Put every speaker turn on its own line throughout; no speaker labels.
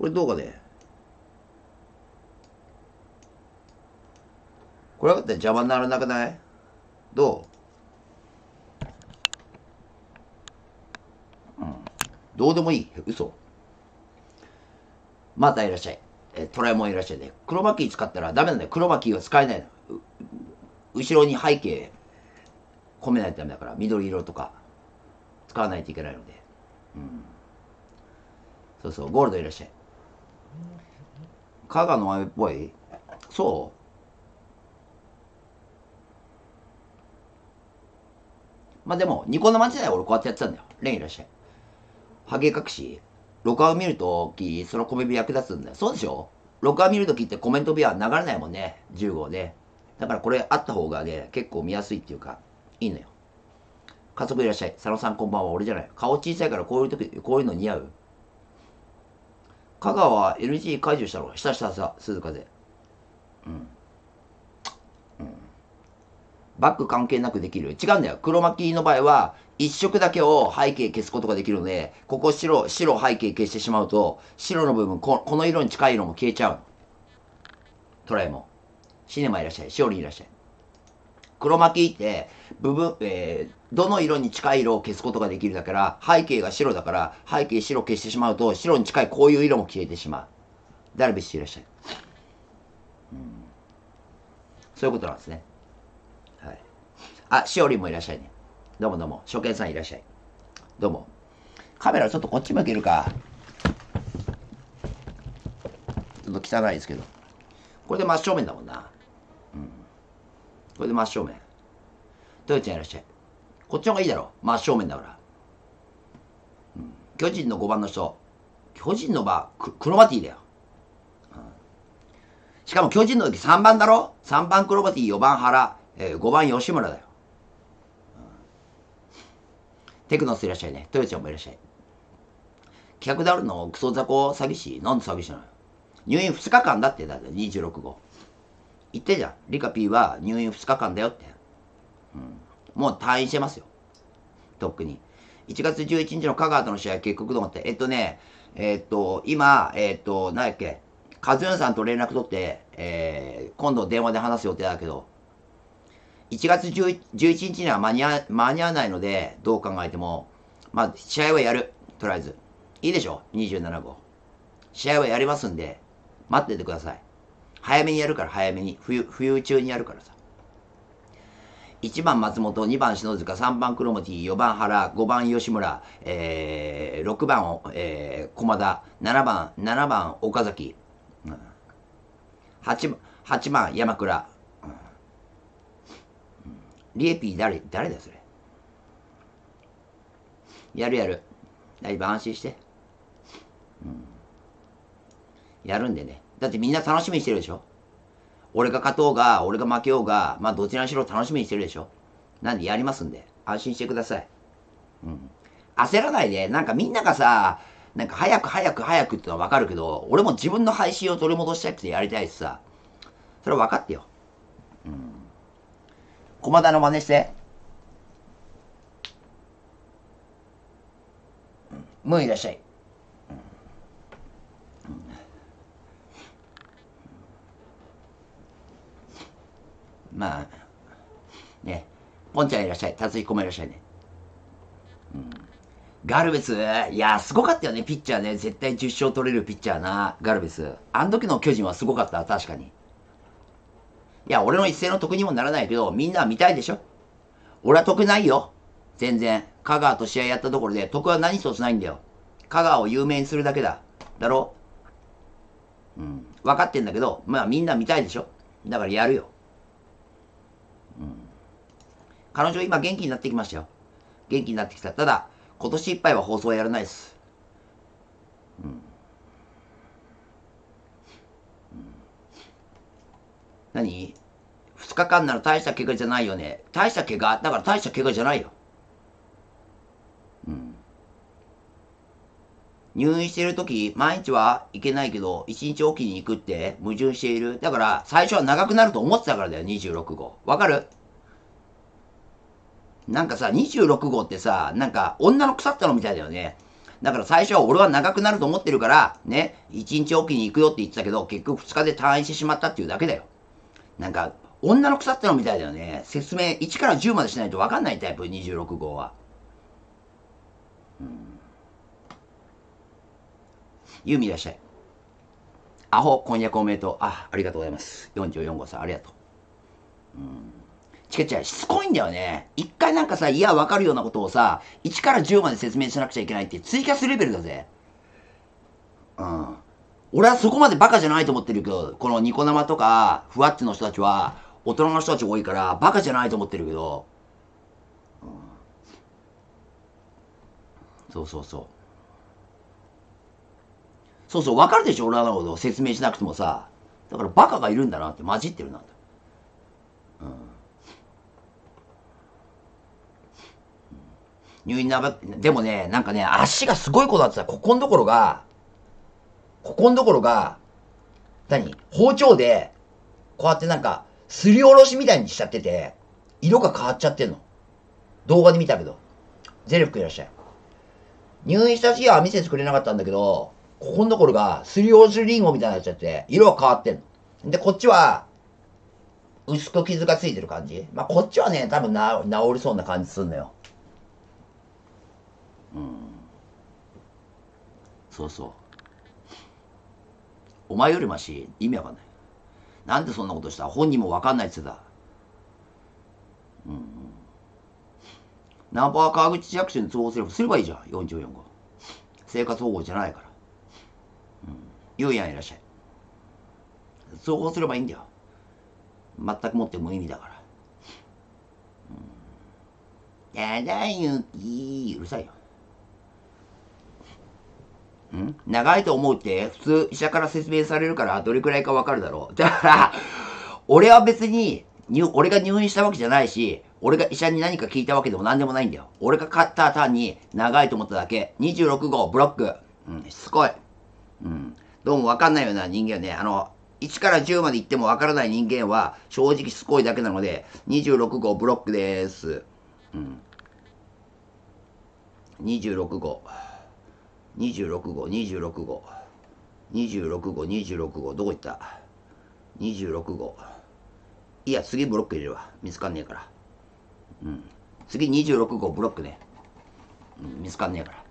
これどうかねこれだって邪魔にならなくない？どう？うん。どうでもいい。嘘。またいらっしゃい。えトラえもんいらっしゃいね。黒巻使ったらダメなんだよ。黒巻は使えないの。後ろに背景込めないとダメだから。緑色とか使わないといけないので。うん。そうそう、ゴールドいらっしゃい。加賀の豆っぽい？そう？まあでも、ニコ生時代は俺こうやってやってたんだよ。レンいらっしゃい。ハゲ隠し。録画を見るとき、その米火役立つんだよ。そうでしょ？録画見るときってコメントビは流れないもんね。10号で。だからこれあった方がね、結構見やすいっていうか、いいのよ。家族いらっしゃい。佐野さんこんばんは。俺じゃない。顔小さいからこういう時、こういうの似合う香川は NG 解除したのしたしたさ、鈴風。うん。うん。バック関係なくできる。違うんだよ。黒巻きの場合は、一色だけを背景消すことができるので、ここ白、白背景消してしまうと、白の部分こ、この色に近い色も消えちゃう。トライも。シネマいらっしゃい。勝利いらっしゃい。黒巻きって、部分、えー、どの色に近い色を消すことができるだから、背景が白だから、背景白消してしまうと、白に近いこういう色も消えてしまう。ダルビッシュいらっしゃい。うん、そういうことなんですね。はい。あ、しおりもいらっしゃいね。どうもどうも。初見さんいらっしゃい。どうも。カメラちょっとこっち向けるか。ちょっと汚いですけど。これで真正面だもんな。これで真正面。トヨちゃんいらっしゃい。こっちの方がいいだろ。真正面だから。うん、巨人の5番の人。巨人の場、ククロマティだよ。うん、しかも巨人の時3番だろ ?3 番クロマティ、4番原、えー、5番吉村だよ。うんテクノスいらっしゃいね。トヨちゃんもいらっしゃい。企画であるのクソ雑魚詐欺師なんで詐欺師なの入院2日間だって、だって26号。言ってじゃん。リカ P は入院2日間だよって。うん。もう退院してますよ。とっくに。1月11日の香川との試合結局どうなって。えっとね、えっと、今、えっと、何やっけ、カズンさんと連絡取って、えー、今度電話で話す予定だけど、1月11日には間に合間に合わないので、どう考えても、まあ、試合はやる。とりあえず。いいでしょ ?27 号。試合はやりますんで、待っててください。早めにやるから、早めに。冬、冬中にやるからさ。1番松本、2番篠塚、3番黒本、4番原、5番吉村、えー、6番、えー、駒田、7番、7番岡崎、うん、8, 8番山倉、うんリエピー誰、誰だ、それ？やるやる。だいぶ安心して。うん。やるんでね。だってみんな楽しみにしてるでしょ俺が勝とうが、俺が負けようが、まあどちらにしろ楽しみにしてるでしょなんでやりますんで、安心してください。うん。焦らないで、なんかみんながさ、なんか早く早く早くってのはわかるけど、俺も自分の配信を取り戻したくてやりたいしさ、それは分かってよ。うん。駒田の真似して。ムーンいらっしゃい。まあ、ね、ポンちゃんいらっしゃい。達彦もいらっしゃいね。うん。ガルベス、いや、すごかったよね、ピッチャーね。絶対10勝取れるピッチャーな、ガルベス。あの時の巨人はすごかった、確かに。いや、俺の一斉の得にもならないけど、みんなは見たいでしょ俺は得ないよ。全然。香川と試合やったところで、得は何一つないんだよ。香川を有名にするだけだ。だろうん。分かってんだけど、まあみんな見たいでしょだからやるよ。うん。彼女今元気になってきましたよ。元気になってきた。ただ、今年いっぱいは放送はやらないです。うん。うん、何 ?2 日間なら大した怪我じゃないよね。大した怪我？だから大した怪我じゃないよ。うん。入院してる時、毎日はいけないけど、1日おきに行くって矛盾している。だから、最初は長くなると思ってたからだよ、26号。わかる？なんかさ、26号ってさ、なんか女の腐ったのみたいだよね。だから最初は俺は長くなると思ってるから、ね、1日おきに行くよって言ってたけど、結局2日で退院してしまったっていうだけだよ。なんか、女の腐ったのみたいだよね。説明、1から10までしないと分かんないタイプ、26号は。うん。ユーミいらっしゃい。アホ、婚約おめでとう。あ、ありがとうございます。44号さん、ありがとう。うん。チケちゃん、しつこいんだよね。一回なんかさ、いや、わかるようなことをさ、1から10まで説明しなくちゃいけないって追加するレベルだぜ。うん。俺はそこまでバカじゃないと思ってるけど、このニコ生とか、ふわっちの人たちは、大人の人たち多いから、バカじゃないと思ってるけど、うん、そうそうそう。そうそう、わかるでしょ俺らのことを説明しなくてもさ。だからバカがいるんだなって混じってるな。うん。入院なば、でもね、なんかね、足がすごいことだってさ、ここのところが、ここのところが、何？包丁で、こうやってなんか、すりおろしみたいにしちゃってて、色が変わっちゃってんの。動画で見たけど。ゼレフクいらっしゃい。入院した日は見せてくれなかったんだけど、ここのところがすりおろしリンゴみたいになっちゃって、色が変わってんの。で、こっちは、薄く傷がついてる感じ。まあ、こっちはね、多分な治りそうな感じすんのよ。うん。そうそう。お前よりマシ、意味わかんない。なんでそんなことした？本人もわかんないっつってた。うん。ナンバー川口市役所に通報すればすればいいじゃん、44号。生活保護じゃないから。うん。ゆうやんいらっしゃい。通報すればいいんだよ。全くもって無意味だから。うん。やだ、ゆきうるさいよ。長いと思うって普通医者から説明されるからどれくらいかわかるだろう。だから、俺は別に、俺が入院したわけじゃないし、俺が医者に何か聞いたわけでも何でもないんだよ。俺が買った単に長いと思っただけ。26号ブロック。うん、しつこい。うん。どうもわかんないような人間ね。あの、1から10まで言ってもわからない人間は正直しつこいだけなので、26号ブロックです。うん。26号。26号、26号、26号、26号、どこ行った ?26 号。いや、次ブロック入れるわ。見つかんねえから。うん。次26号ブロックね。うん、見つかんねえから。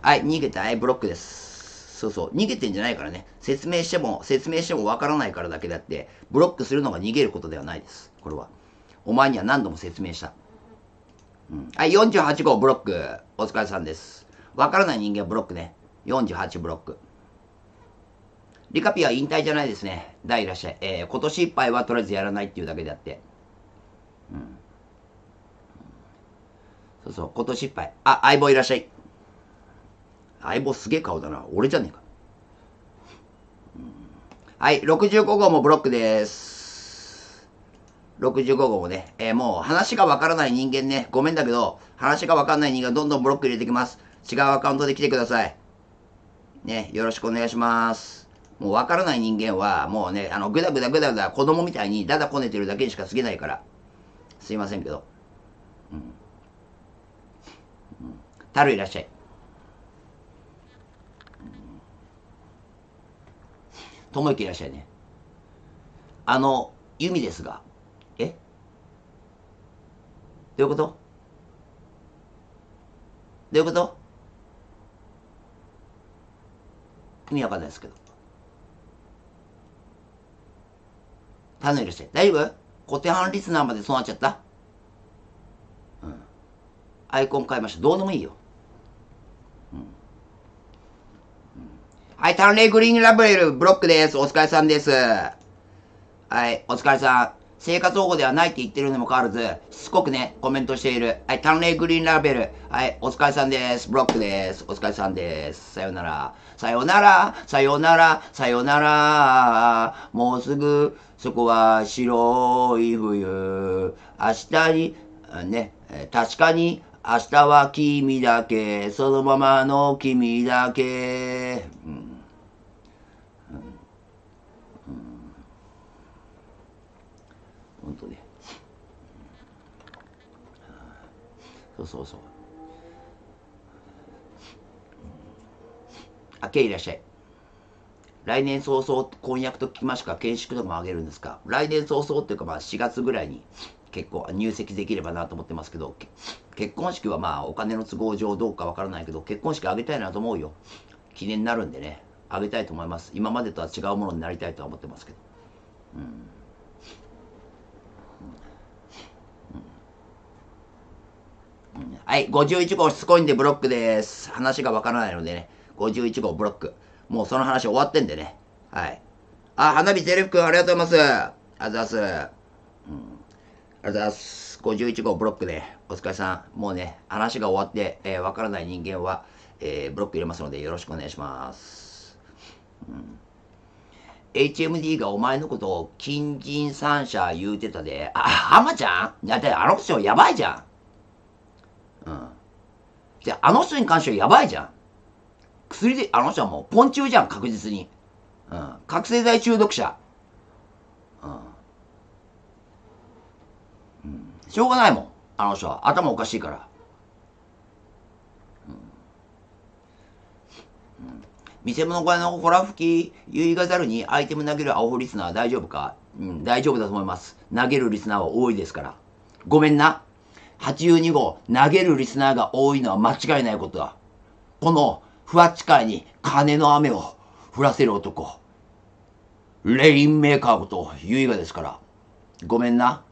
はい、逃げた。はい、ブロックです。そうそう。逃げてんじゃないからね。説明しても、説明してもわからないからだけだって、ブロックするのが逃げることではないです。これは。お前には何度も説明した。はい、48号ブロック。お疲れさんです。わからない人間ブロックね。48ブロック。リカピは引退じゃないですね。大いらっしゃい。えー、今年いっぱいはとりあえずやらないっていうだけであって。うん。そうそう、今年いっぱい。あ、相棒いらっしゃい。相棒すげえ顔だな。俺じゃねえか。うん、はい、65号もブロックです。65号もね、えー、もう話がわからない人間ね、ごめんだけど、話がわかんない人間どんどんブロック入れてきます。違うアカウントで来てください。ね、よろしくお願いします。もうわからない人間は、もうね、あの、ぐだぐだぐだぐだ子供みたいにだだこねてるだけにしか過ぎないから。すいませんけど。うん。うん。たるいらっしゃい。ともゆきいらっしゃいね。あの、弓ですが、どういうこと？どういうこと？意味わかんないですけど。頼んでるして。大丈夫？固定班リスナーまでそうなっちゃった？うん。アイコン変えました。どうでもいいよ。うん。はい、タンレイグリーンラベルブロックです。お疲れさんです。はい、お疲れさん。生活保護ではないって言ってるにもかかわらず、しつこくね、コメントしている。はい、タンレイグリーンラベル。はい、お疲れさんです。ブロックです。お疲れさんです。さよなら。さよなら、さよなら、さよなら。もうすぐ、そこは白い冬。明日に、ね、確かに、明日は君だけ、そのままの君だけ。うん本当ね。そうそうそう。あけいらっしゃい。来年早々婚約と聞きましか？見識とかもあげるんですか？来年早々っていうかまあ4月ぐらいに結構入籍できればなと思ってますけど結婚式はまあお金の都合上どうかわからないけど結婚式あげたいなと思うよ。記念になるんでねあげたいと思います。今までとは違うものになりたいとは思ってますけど。うん。はい、51号しつこいんでブロックです。話がわからないのでね、51号ブロック。もうその話終わってんでね。はい。あ、花火セルフ君ありがとうございます。ありがとうございます。うん。ありがとうございます。51号ブロックで、お疲れさん。もうね、話が終わって、えー、わからない人間は、えー、ブロック入れますので、よろしくお願いします。うん。HMD がお前のことを金銀三者言うてたで、あ、浜ちゃん？だってあの人やばいじゃん。うん。じゃあ、の人に関してはやばいじゃん。薬で、あの人はもうポンチューじゃん、確実に。うん。覚醒剤中毒者。うん。うん。しょうがないもん。あの人は。頭おかしいから。見せ物小屋のホラ吹き、ゆいがざるにアイテム投げる青リスナー大丈夫か？うん、大丈夫だと思います。投げるリスナーは多いですから。ごめんな。82号、投げるリスナーが多いのは間違いないことだ。この、ふわっち界に金の雨を降らせる男。レインメーカーこと、ユイガですから。ごめんな。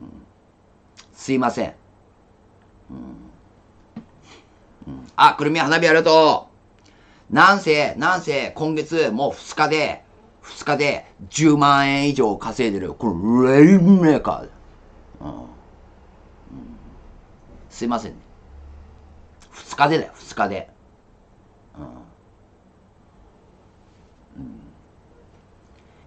うん、すいません。うんうん、あ、くるみ花火ありがとう。なんせ、なんせ、今月もう2日で、2日で10万円以上稼いでる、このレインメーカー。うん、すいませんね。2日でだよ2日で。うん、うん。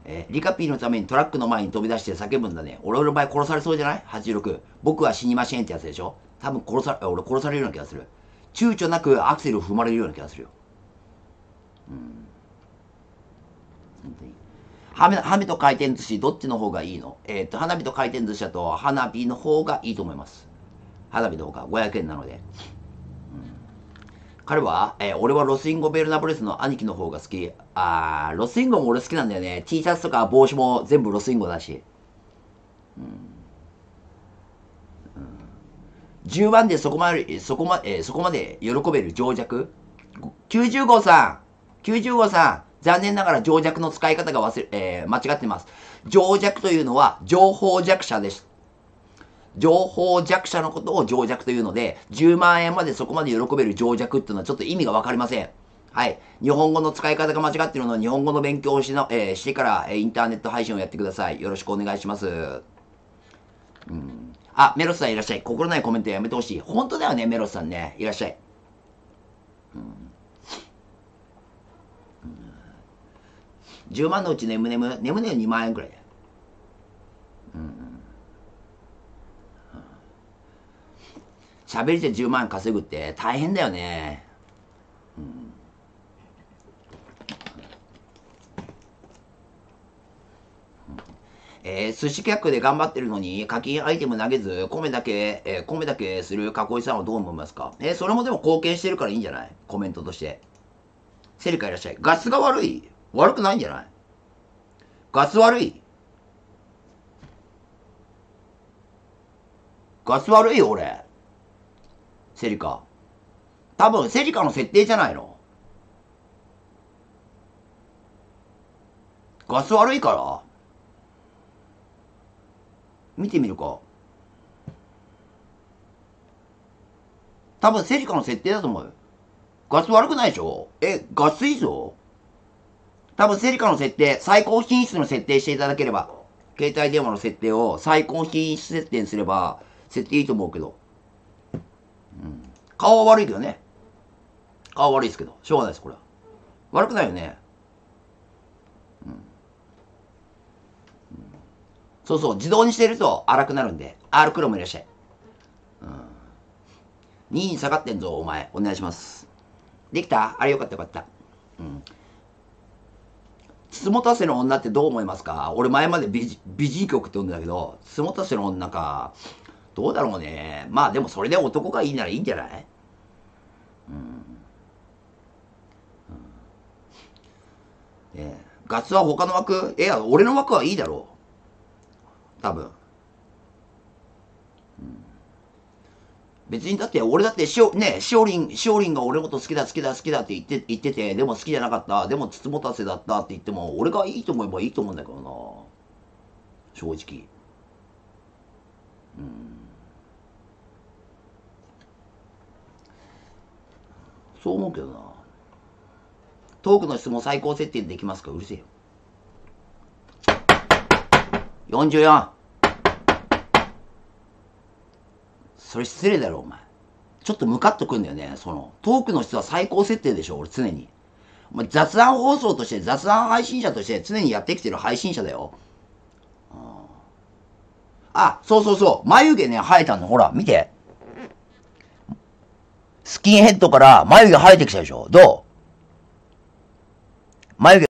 えー、リカピーのためにトラックの前に飛び出して叫ぶんだね。俺の場合殺されそうじゃない ?86 僕は死にませんってやつでしょ？多分殺さ俺殺されるような気がする。躊躇なくアクセルを踏まれるような気がするよ。うん。本当に。花火と回転寿司、どっちの方がいいの？えっ、ー、と、花火と回転寿司だと花火の方がいいと思います。花火の方が500円なので。彼は、えー、俺はロスインゴ・ベルナブレスの兄貴の方が好き。あー、ロスインゴも俺好きなんだよね。T シャツとか帽子も全部ロスインゴだし。うんうん、10万でそこまで、そこまで、えー、そこまで喜べる情弱 ?90 号さん !90 号さん残念ながら情弱の使い方が忘れ、えー、間違ってます。情弱というのは情報弱者です。情報弱者のことを情弱というので、10万円までそこまで喜べる情弱っていうのはちょっと意味がわかりません。はい。日本語の使い方が間違っているので、日本語の勉強をしの、えー、してから、えー、インターネット配信をやってください。よろしくお願いします。うん。あ、メロスさんいらっしゃい。心ないコメントやめてほしい。本当だよね、メロスさんね。いらっしゃい。うん10万のうち眠眠、眠ね2万円くらいだよ。うん。喋りで10万稼ぐって大変だよね。うん。えー、寿司客で頑張ってるのに課金アイテム投げず米だけ、えー、米だけする囲いさんはどう思いますか？えー、それもでも貢献してるからいいんじゃない？コメントとして。セリカいらっしゃい。ガスが悪い悪くないんじゃない？ガス悪い？ガス悪いよ、俺。セリカ。多分、セリカの設定じゃないのガス悪いから見てみるか。多分、セリカの設定だと思うよ。ガス悪くないでしょ？え、ガスいいぞ多分セリカの設定、最高品質の設定していただければ、携帯電話の設定を最高品質設定にすれば、設定いいと思うけど。うん。顔は悪いけどね。顔悪いですけど、しょうがないです、これは。悪くないよね。うん、そうそう、自動にしてると荒くなるんで、R 黒もいらっしゃい。うん。2位に下がってんぞ、お前。お願いします。できた？あれよかったよかった。うん。つもたせの女ってどう思いますか？俺前まで美美人曲って呼んでたけど、つもたせの女か。どうだろうね。まあでもそれで男がいいならいいんじゃない？うん。うん、ええガツは他の枠？えや、俺の枠はいいだろう。多分。別にだって俺だってしおねしおりんしおりんが俺のこと好きだ好きだ好きだって言って言っててでも好きじゃなかったでもつつもたせだったって言っても俺がいいと思えばいいと思うんだけどな。正直。うん。そう思うけどな。トークの質問最高設定できますか？うるせえよ。44それ失礼だろ、お前。ちょっとムカッとくんだよね。その、トークの質は最高設定でしょ、俺常に。お前雑談放送として、雑談配信者として常にやってきてる配信者だよ。あ、そうそうそう。眉毛ね、生えたの。ほら、見て。スキンヘッドから眉毛生えてきたでしょ。どう？眉毛